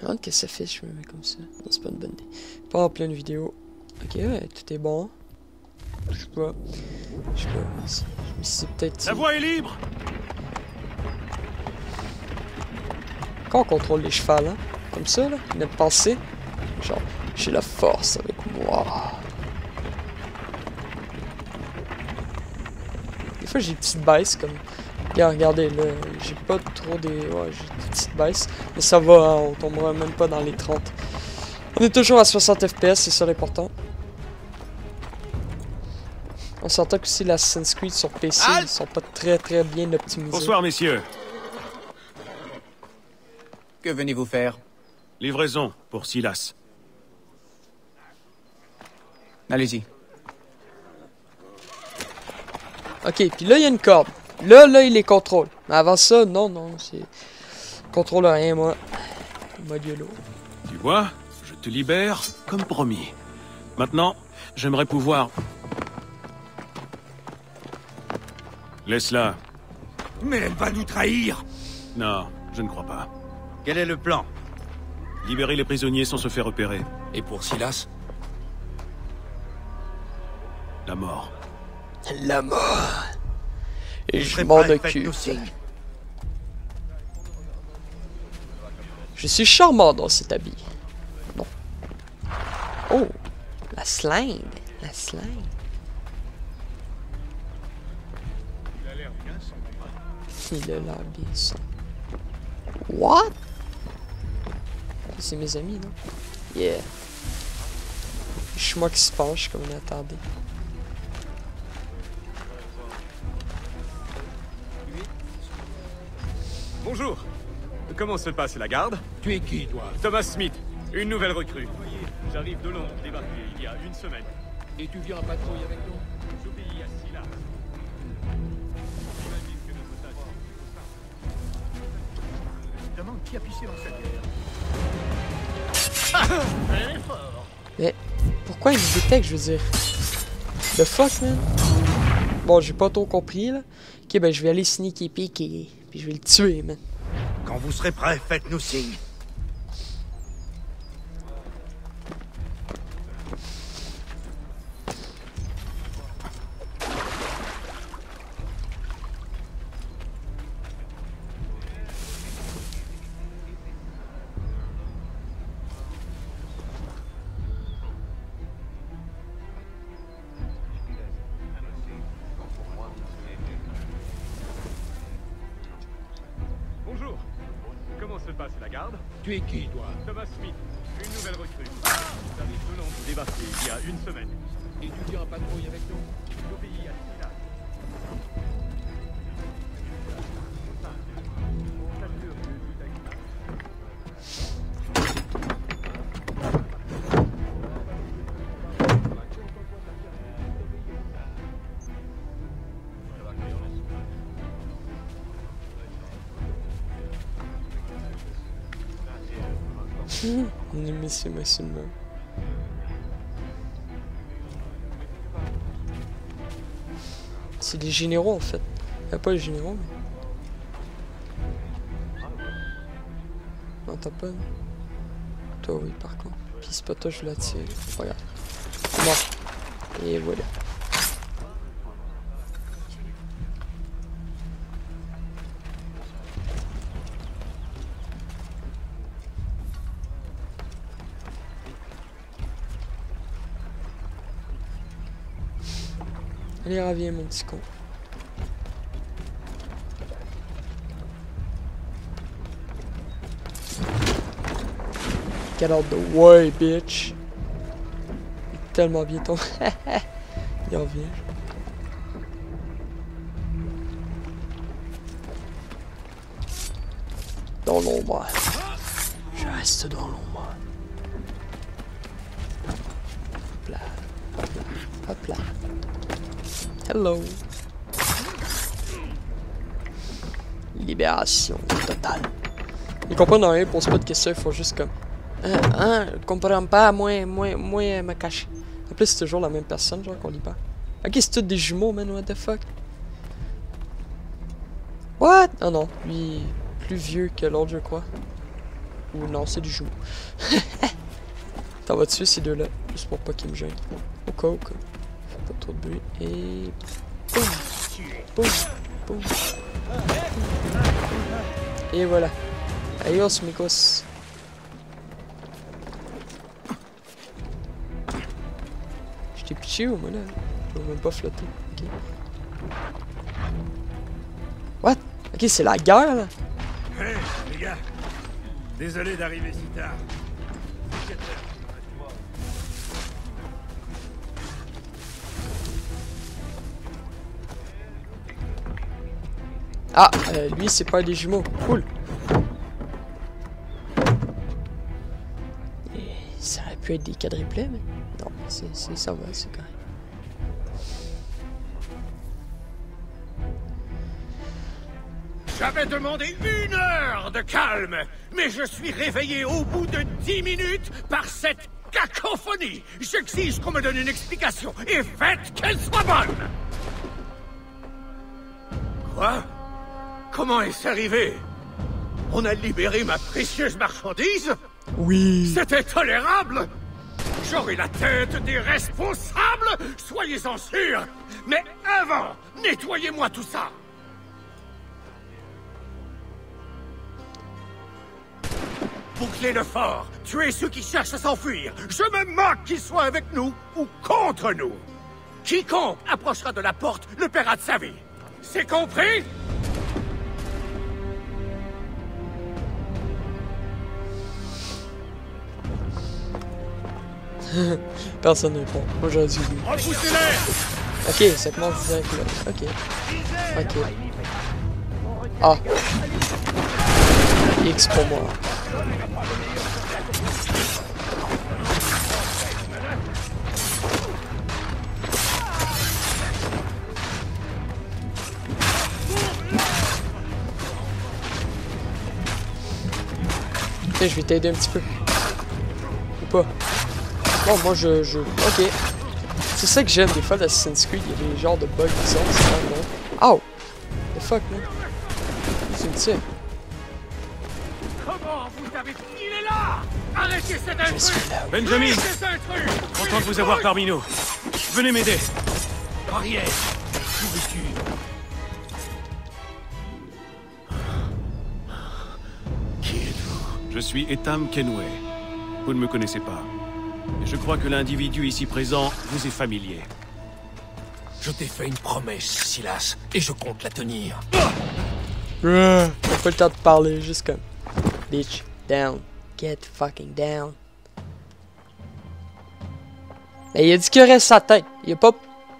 Regarde que ça fait je me mets comme ça. Non, c'est pas une bonne idée. Pas en pleine vidéo. Ok, ouais, tout est bon. Je sais pas. Je sais pas. Je me suis peut-être. La voie est libre! Quand on contrôle les chevals, hein? Comme ça, là. De passer. Genre, j'ai la force avec moi. Des fois, j'ai des petites baisses comme. Regarde, regardez, là, j'ai pas trop des. Ouais, j'ai des petites baisses. Mais ça va, hein, on tombera même pas dans les 30. On est toujours à 60 FPS, c'est ça l'important. On s'entend que si la Assassin's Creed sur PC, ils sont pas très très bien optimisés. Bonsoir, messieurs. Que venez-vous faire? Livraison pour Silas. Allez-y. Ok, puis là, il y a une corde. Là, là, il les contrôle. Mais avant ça, non, non, c'est... Contrôle rien, moi. Mode YOLO. Tu vois, je te libère comme promis. Maintenant, j'aimerais pouvoir... Laisse-la. Mais elle va nous trahir Non, je ne crois pas. Quel est le plan Libérer les prisonniers sans se faire repérer. Et pour Silas La mort. La mort. Et je m'en occupe. Je suis charmant dans cet habit. Non. Oh, la slime. La slime. Il a l'air bien son. What? C'est mes amis, non? Yeah. Je suis moi qui se penche comme une attardée. Bonjour. Comment se passe la garde? Tu es qui, toi? Thomas Smith, une nouvelle recrue. J'arrive de Londres, débarqué il y a une semaine. Et tu viens en patrouille avec nous? J'obéis à Silas. Je demande qui a pissé dans cette guerre? Mais pourquoi il me détecte, je veux dire? The fuck, man? Bon, j'ai pas trop compris, là. Ok, ben je vais aller sneaky peeky. Puis je vais le tuer, man. Quand vous serez prêts, faites-nous signe. Messieurs, messieurs, messieurs. C'est des généraux en fait. Y'a pas les généraux, mais. Non, t'as pas. Toi, oui, par contre. Puis c'est pas toi, je la. Regarde. Non. Et voilà. Reviens, mon petit con. Get out the way, bitch. Il est tellement bien ton. Il revient. Dans l'ombre. Je reste dans l'ombre. Hello. Libération totale. Ils comprennent rien, ils posent pas de questions, ils font juste comme Euh, hein, je comprends pas, moi, moi, moi, me cache. En plus, c'est toujours la même personne, genre, qu'on pas. Ok, c'est tous des jumeaux, man, what the fuck? What? Ah non, lui, plus vieux que l'autre, je crois. Ou non, c'est du jumeau. T'en vas tuer ces deux-là, juste pour pas qu'ils me gênent. Au cas. Trop de bruit. Et... Boum! Boum! Boum! Et voilà. Adios, micos. J'étais pitché ou moi là? Je vais même pas flotter. Ok. What? Ok, c'est la guerre là? Hé, les gars Désolé d'arriver si tard. Ah, euh, lui c'est pas des jumeaux. Cool. Et ça aurait pu être des quadriplets, mais non, c'est, ça va, c'est correct. J'avais demandé une heure de calme, mais je suis réveillé au bout de dix minutes par cette cacophonie. J'exige qu'on me donne une explication et faites qu'elle soit bonne. Quoi? Comment est-ce arrivé On a libéré ma précieuse marchandise Oui. C'était tolérable J'aurai la tête des responsables, soyez-en sûrs. Mais avant, nettoyez-moi tout ça. Bouclez le fort, tuez ceux qui cherchent à s'enfuir. Je me moque qu'ils soient avec nous ou contre nous. Quiconque approchera de la porte le paiera de sa vie. C'est compris? Personne ne répond. Moi j'aurais. Repoussez-les Ok, ça commence direct là. Ok. Ok. Ah. X pour moi. Ok, je vais t'aider un petit peu. Ou pas. Bon, moi je. je... Ok. C'est ça que j'aime des fois d'Assassin's Creed, il y a des genres de bugs bizarres, c'est pas bon. Oh! The fuck, man? C'est une tire. Comment vous avez Il est là? Arrêtez cet intrus Benjamin Content de vous avoir parmi nous. Venez m'aider. Ariel, où es-tu Je suis Etam Kenway. Vous ne me connaissez pas. Et je crois que l'individu ici présent vous est familier. Je t'ai fait une promesse, Silas, et je compte la tenir. T'as pas le temps de parler, juste comme. Bitch, down. Get fucking down. Mais il a dit qu'il reste sa tête. Il a pas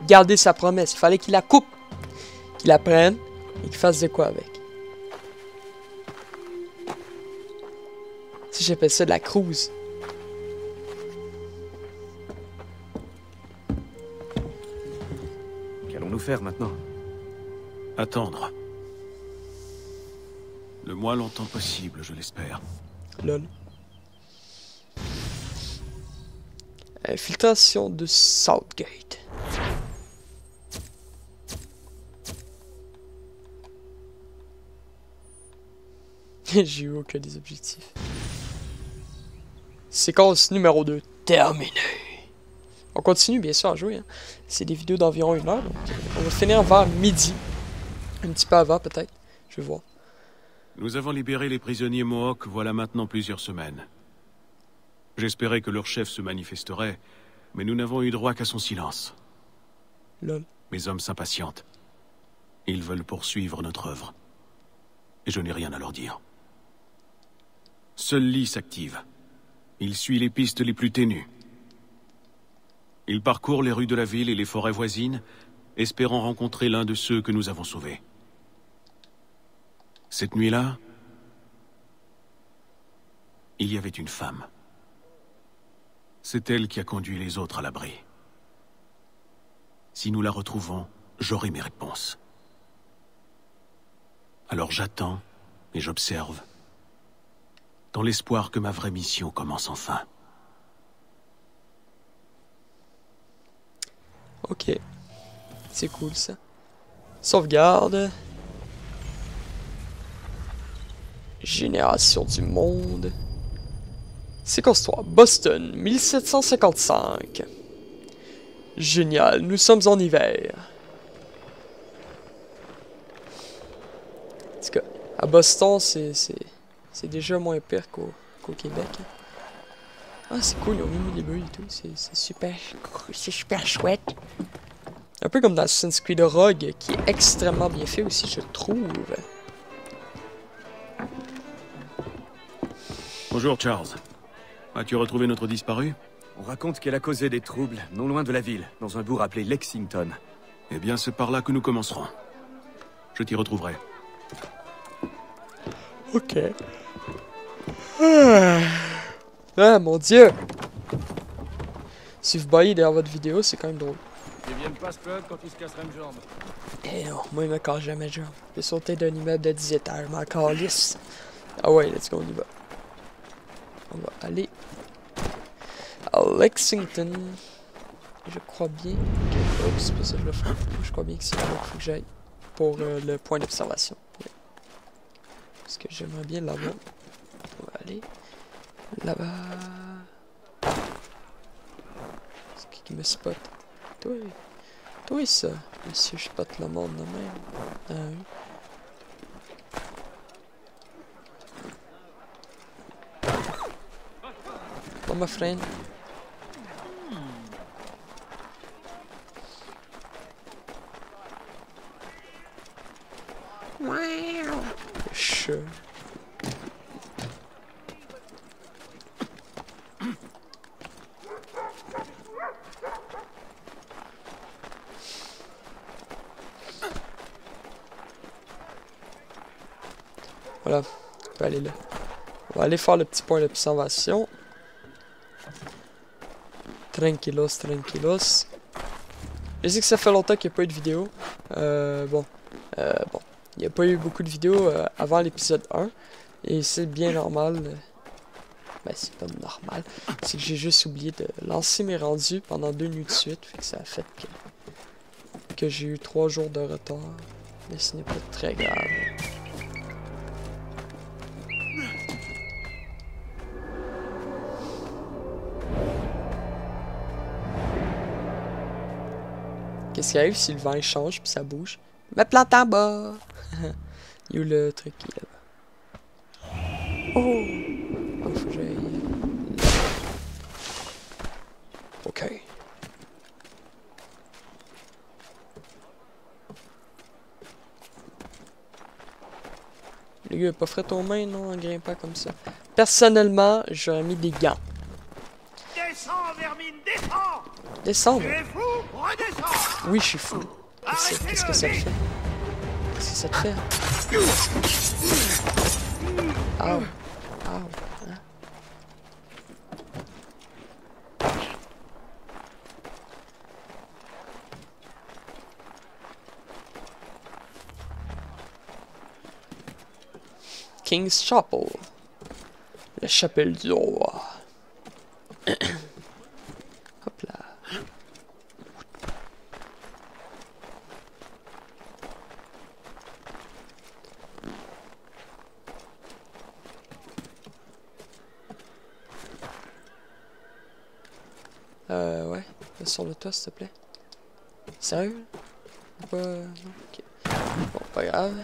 gardé sa promesse. Il fallait qu'il la coupe. Qu'il la prenne et qu'il fasse de quoi avec. Si j'appelle ça de la cruise. Faire maintenant Attendre. Le moins longtemps possible, je l'espère. Lol. Infiltration de Southgate. J'ai eu aucun des objectifs. Séquence numéro 2. Terminé. On continue bien sûr à jouer. hein. C'est des vidéos d'environ une heure. Donc on va finir vers midi. Un petit peu avant peut-être. Je vais voir. Nous avons libéré les prisonniers Mohawks voilà maintenant plusieurs semaines. J'espérais que leur chef se manifesterait, mais nous n'avons eu droit qu'à son silence. Lol. Mes hommes s'impatientent. Ils veulent poursuivre notre œuvre. Et je n'ai rien à leur dire. Seul Lee s'active. Il suit les pistes les plus ténues. Il parcourt les rues de la ville et les forêts voisines, espérant rencontrer l'un de ceux que nous avons sauvés. Cette nuit-là, il y avait une femme. C'est elle qui a conduit les autres à l'abri. Si nous la retrouvons, j'aurai mes réponses. Alors j'attends et j'observe. dans l'espoir que ma vraie mission commence enfin. Ok. C'est cool ça. Sauvegarde. Génération du monde. Séquence 3. Boston, 1755. Génial, nous sommes en hiver. En tout à Boston, c'est déjà moins pire qu'au Québec. Ah, c'est cool, ils ont mis les bruits et tout. C'est c'est super, c'est super chouette. Un peu comme dans Assassin's Creed Rogue, qui est extrêmement bien fait aussi, je trouve. Bonjour, Charles. As-tu retrouvé notre disparu? On raconte qu'elle a causé des troubles non loin de la ville, dans un bourg appelé Lexington. Eh bien, c'est par là que nous commencerons. Je t'y retrouverai. Ok. Ah, Ah, mon dieu! Si vous baillez derrière votre vidéo, c'est quand même drôle. Ils viennent pas se plaindre quand ils se casseraient une jambe. Eh non, moi il me casse jamais genre. Je vais sauter d'un immeuble de 10 étages, mais encore lisse. Ah ouais, let's go, on y va. On va aller à Lexington. Je crois bien que... Oups, c'est pas ça que je le fais. Je crois bien que c'est là qu'il faut que j'aille pour euh, le point d'observation. Parce que j'aimerais bien l'avoir. On va aller là-bas. C'est qui qui me spot? Toi, toi ça, monsieur, je spot le monde de même. Ah oui. Bon, ma friend. Sure. Voilà, on peut aller là. On va aller faire le petit point d'observation. Tranquilos, tranquilos. Je sais que ça fait longtemps qu'il n'y a pas eu de vidéo. Euh, bon. Euh, bon. Il n'y a pas eu beaucoup de vidéos euh, avant l'épisode 1. Et c'est bien normal. Ben, c'est pas normal. C'est que j'ai juste oublié de lancer mes rendus pendant deux nuits de suite. Ça a fait que, que j'ai eu trois jours de retard. Mais ce n'est pas très grave. Qu'est-ce qui arrive si le vent il change puis ça bouge? Me plante en bas! Il où le truc qui est là-bas? Oh! Oh, faut que j'aille. Ok. Le gars, pas frais aux mains, non, en grimpant comme ça. Personnellement, j'aurais mis des gants. Descends, vermine, descends Descendre. Tu es fou Redescends Oui, je suis fou. Qu'est-ce que- ça te fait? Qu'est-ce que ça te fait? Ow. Ow. Hein? King's Chapel. La chapelle du roi. Hop là. Euh, ouais. S'il te plaît. Sérieux? Ok. Bon, pas grave.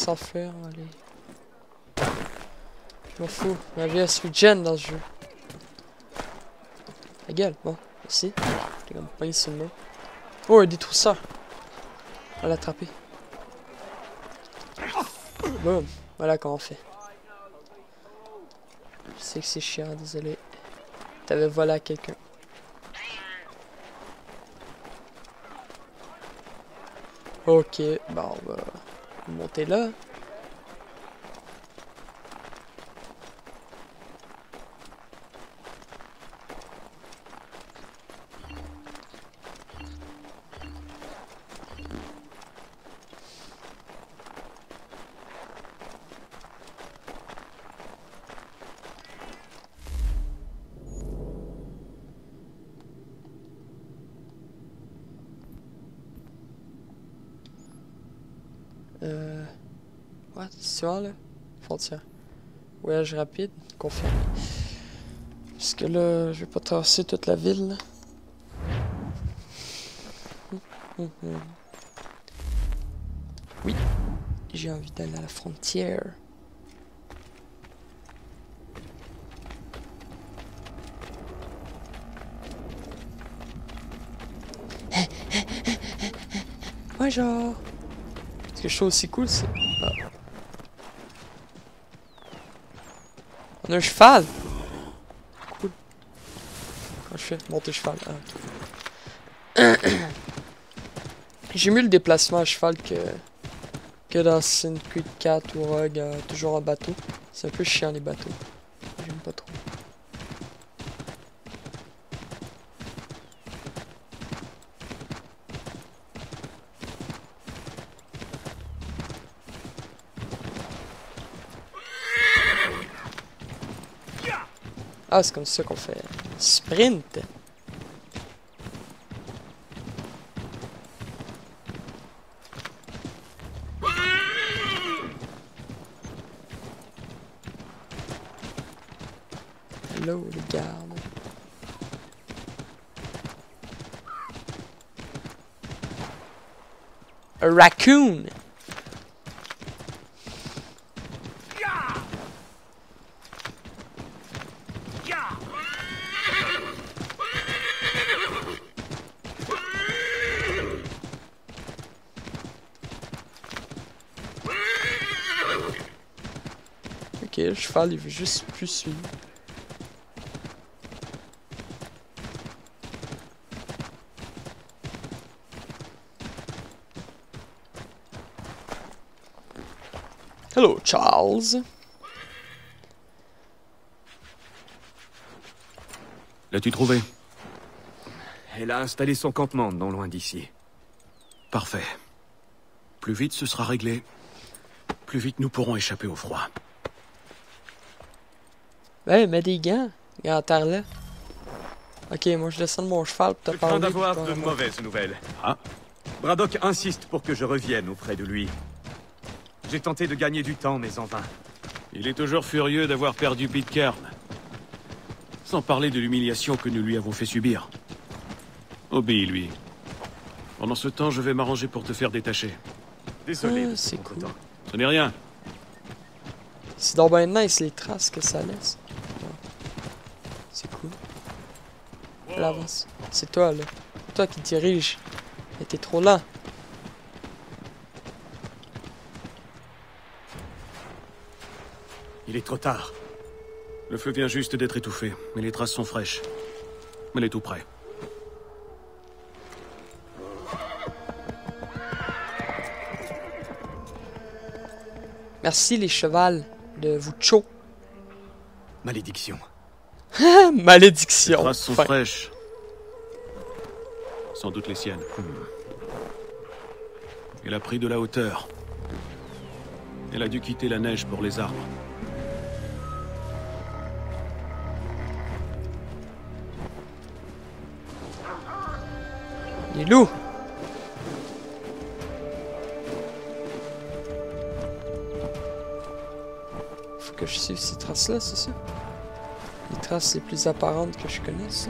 Va s'enfuir, allez. Je m'en fous, ma vie elle se regen dans ce jeu. La gueule, bon, merci. J'ai comme pas mur. Oh, un détrousseur. On va l'attraper. Boum, voilà comment on fait. Je sais que c'est chiant, désolé. t'avais volé à quelqu'un. Ok, bon, on va monter là. Rapide, confirmé. Parce que là, je vais pas traverser toute la ville. Hum, hum, hum. Oui, j'ai envie d'aller à la frontière. Bonjour. Ce que je trouve aussi cool, c'est... Ah. Un cheval! Cool. Comment je fais? Monter cheval. Ah, ok. J'ai mieux le déplacement à cheval que... Que dans Sin Creed 4 ou Rogue, euh, toujours en bateau. C'est un peu chiant les bateaux. J'aime pas trop. Ah, c'est comme ça qu'on fait. Sprint. Hello, les gardes. A raccoon. Ok, le cheval, il veut juste plus suivre. Hello, Charles. L'as-tu trouvé? Elle a installé son campement non loin d'ici. Parfait. Plus vite ce sera réglé, plus vite nous pourrons échapper au froid. Ouais, mets des gants. Gants terre là. Ok, moi je descends de mon cheval pour te Je parler. d'avoir puis de mauvaises nouvelles. Ah Braddock insiste pour que je revienne auprès de lui. J'ai tenté de gagner du temps, mais en vain. Il est toujours furieux d'avoir perdu Pitcairn. Sans parler de l'humiliation que nous lui avons fait subir. Obéis-lui. Pendant ce temps, je vais m'arranger pour te faire détacher. Désolé. Ah, c'est cool. Ce n'est rien. C'est donc ben nice les traces que ça laisse. C'est cool. Elle avance. C'est toi là. Toi qui dirige. Mais t'es trop lent. Il est trop tard. Le feu vient juste d'être étouffé, mais les traces sont fraîches. Elle est tout près. Merci les chevals de Vucho. Malédiction. Les Malédiction. traces sont fraîches. Sans doute les siennes. Elle a pris de la hauteur. Elle a dû quitter la neige pour les arbres. Les loups. Faut que je suive ces traces-là, c'est ça? Les traces les plus apparentes que je connaisse.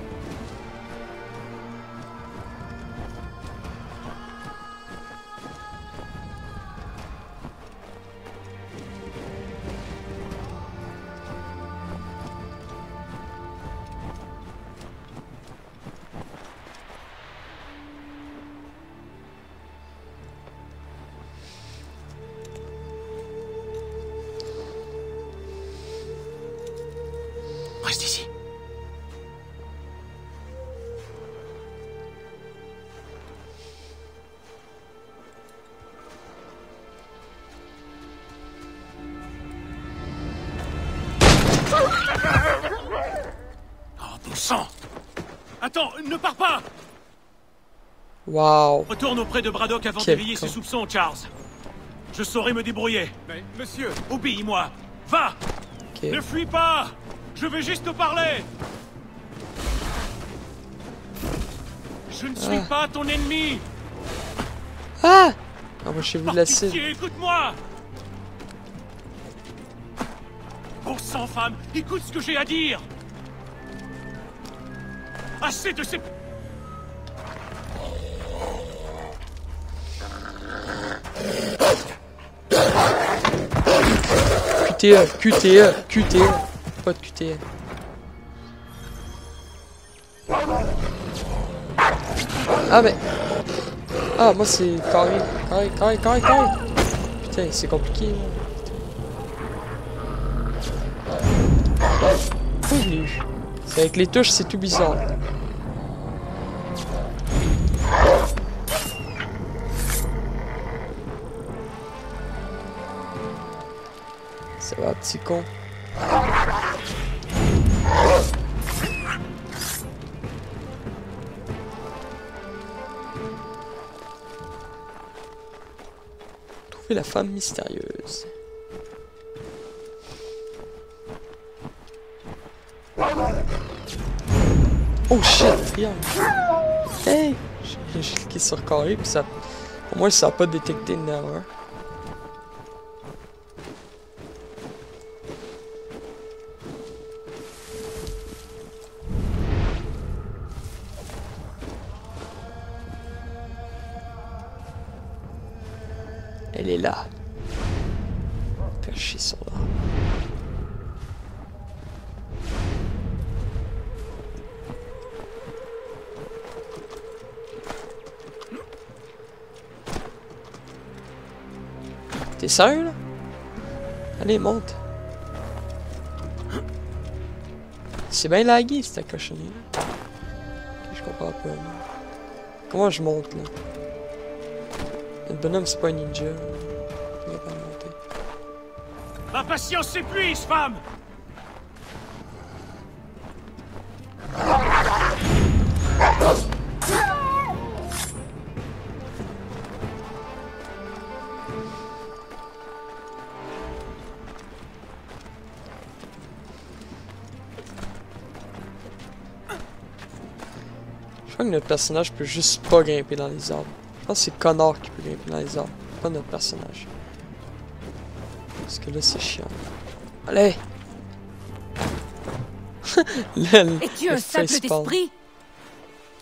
Wow. Retourne auprès de Braddock avant d'éveiller ses soupçons, Charles. Je saurai me débrouiller. Mais, monsieur Obéis-moi Va. Ne fuis pas Je veux juste te parler Je ne suis Ah. pas ton ennemi Ah Embauchez-vous Par de l'acide. pitié, écoute-moi Bon sang, femme, écoute ce que j'ai à dire Assez de ces... QTE, QTE, QTE. Pas de QTE. Ah mais... Ah moi c'est carré, carré, carré, carré, carré. Putain c'est compliqué. C'est avec les touches c'est tout bizarre. Trouver la femme mystérieuse. Oh shit, triangle. Hey! J'ai j'ai cliqué sur carré puis ça. Au moins ça a pas détecté une erreur. Allez, monte. C'est bien lagué cette cochonnerie là. Je comprends pas. là. Comment je monte là? Le bonhomme c'est pas un ninja. Il va pas monter. Ma patience s'épuise, femme personnage peut juste pas grimper dans les arbres. Je pense que c'est Connor qui peut grimper dans les arbres, pas notre personnage. Parce que là c'est chiant. Allez! Le- Es-tu un simple d'esprit?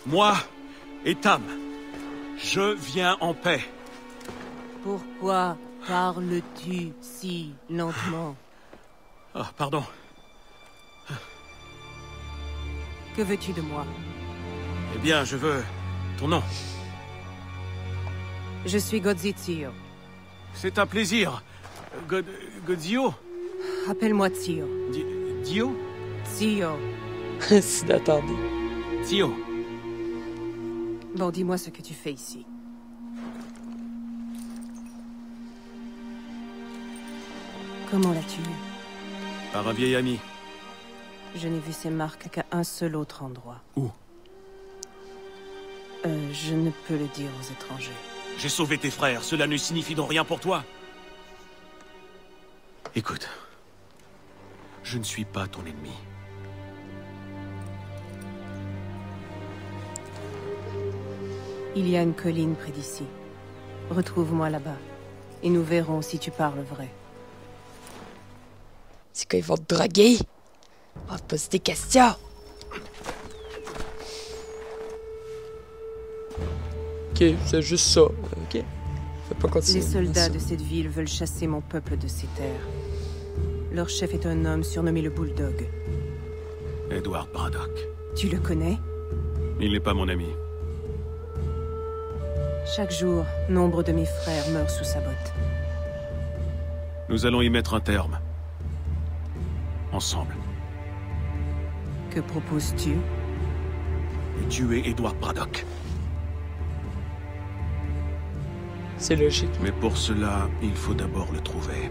Moi et Tam, je viens en paix. Pourquoi parles-tu si lentement? Ah, pardon. Que veux-tu de moi? Eh bien, je veux ton nom. Je suis Godzitio. C'est un plaisir. God... Godzio? Appelle-moi Tio. Di- Dio? Tio. si d'attendre. Tio. Bon, dis-moi ce que tu fais ici. Comment l'as-tu eu Par un vieil ami. Je n'ai vu ces marques qu'à un seul autre endroit. Où? Euh, je ne peux le dire aux étrangers. J'ai sauvé tes frères, cela ne signifie donc rien pour toi Écoute, je ne suis pas ton ennemi. Il y a une colline près d'ici. Retrouve-moi là-bas. Et nous verrons si tu parles vrai. C'est quand ils vont te draguer? On va te poser des questions. Ok, c'est juste ça. Ok. Fais pas continuer. Les soldats Ça. de cette ville veulent chasser mon peuple de ces terres. Leur chef est un homme surnommé le Bulldog. Edward Braddock. Tu le connais? Il n'est pas mon ami. Chaque jour, nombre de mes frères meurent sous sa botte. Nous allons y mettre un terme. Ensemble. Que proposes-tu? Tuer Edward Braddock. C'est logique. Mais pour cela, il faut d'abord le trouver.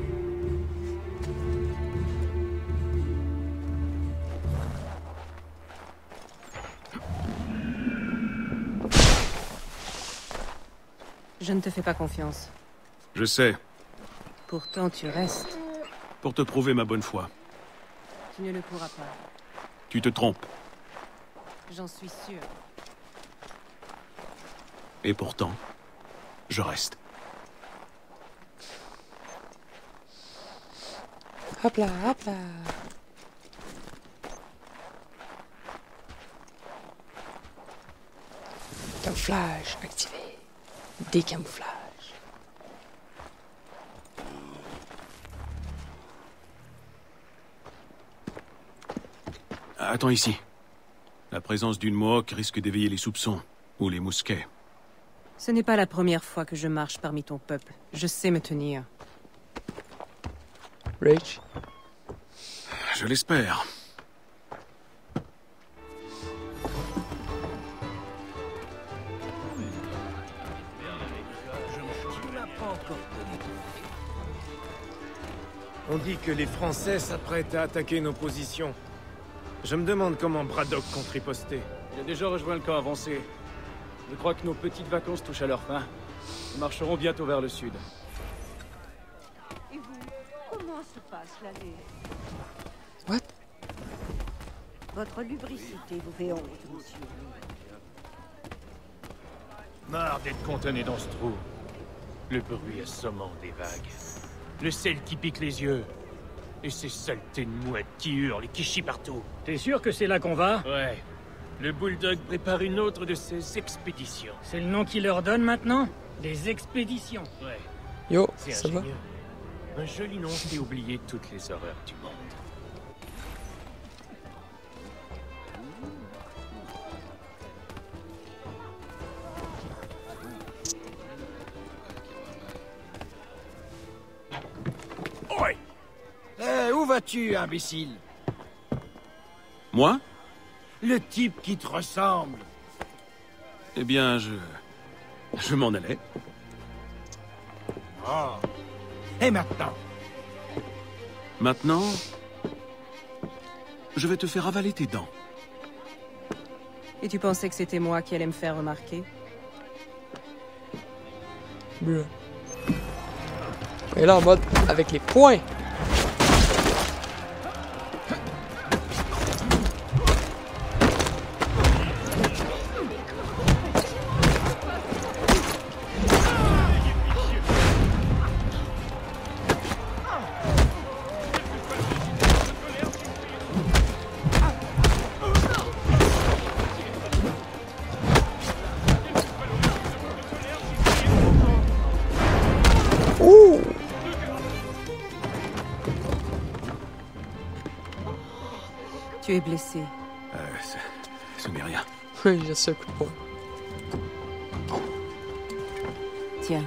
Je ne te fais pas confiance. Je sais. Pourtant, tu restes. Pour te prouver ma bonne foi. Tu ne le pourras pas. Tu te trompes. J'en suis sûr. Et pourtant je reste. Hop là, hop là. Camouflage activé. Décamouflage. Attends ici. La présence d'une Mohawk risque d'éveiller les soupçons. Ou les mousquets. Ce n'est pas la première fois que je marche parmi ton peuple. Je sais me tenir. Rage. Je l'espère. On dit que les Français s'apprêtent à attaquer nos positions. Je me demande comment Braddock compte riposter. Il a déjà rejoint le camp avancé. Je crois que nos petites vacances touchent à leur fin. Nous marcherons bientôt vers le sud. Et vous, comment se passe l'année What? Votre lubricité vous fait honte, monsieur. Marre d'être contenu dans ce trou. Le bruit assommant des vagues. Le sel qui pique les yeux. Et ces saletés de mouettes qui hurlent et qui chient partout. T'es sûr que c'est là qu'on va? Ouais. Le Bulldog prépare une autre de ses expéditions. C'est le nom qu'il leur donne maintenant? Des expéditions. Ouais. Yo, C'est ça va? Un joli nom fait oublier toutes les horreurs du monde. Oi Eh, où vas-tu, imbécile? Moi? Le type qui te ressemble. Eh bien, je... Je m'en allais. Oh. Et maintenant? Maintenant... Je vais te faire avaler tes dents. Et tu pensais que c'était moi qui allais me faire remarquer? Et là en mode avec les points. Tu es blessé. Euh, ce, ce n'est rien. Oui, j'ai ce coup de poing. Tiens.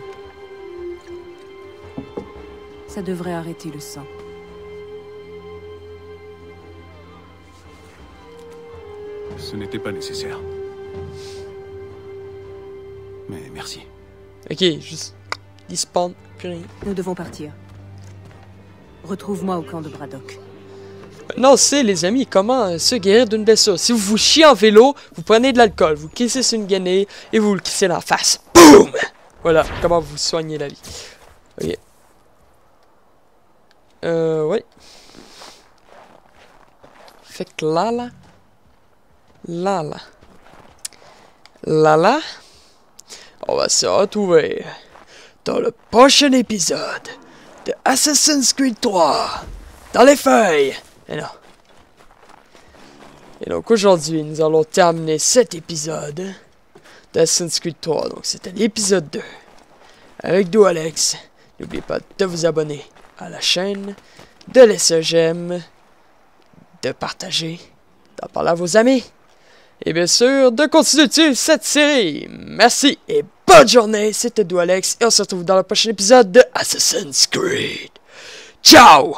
Ça devrait arrêter le sang. Ce n'était pas nécessaire. Mais merci. Ok, juste. Plus rien. Nous devons partir. Retrouve-moi au camp de Braddock. Non, c'est les amis, comment euh, se guérir d'une blessure. Si vous vous chiez en vélo, vous prenez de l'alcool, vous kissez une guenille et vous le kissez la face. Boum! Voilà, comment vous soignez la vie. Ok. Euh, ouais. Fait que. Là, là. Là, là. On va se retrouver dans le prochain épisode de Assassin's Creed 3. Dans les feuilles. Et donc aujourd'hui, nous allons terminer cet épisode d'Assassin's Creed 3. Donc c'était l'épisode 2. Avec Do Alex. N'oubliez pas de vous abonner à la chaîne, de laisser un j'aime, de partager, d'en parler à vos amis. Et bien sûr, de continuer cette série. Merci et bonne journée. C'était Do Alex et on se retrouve dans le prochain épisode de Assassin's Creed. Ciao!